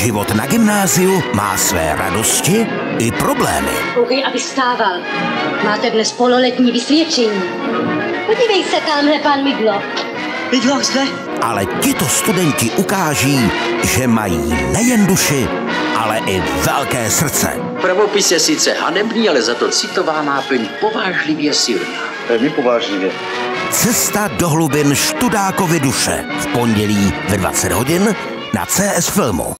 Život na gymnáziu má své radosti i problémy. Koukej, aby stával. Máte dnes pololetní vysvědčení. Podívej se, tamhle pan Miglo. Miglo zde. Ale tito studenti ukáží, že mají nejen duši, ale i velké srdce. Pravopis je sice hanebný, ale za to citová náplň povážlivě silná. Velmi povážlivě. Cesta do hlubin Študákovy duše v pondělí ve 20 hodin na CS Filmu.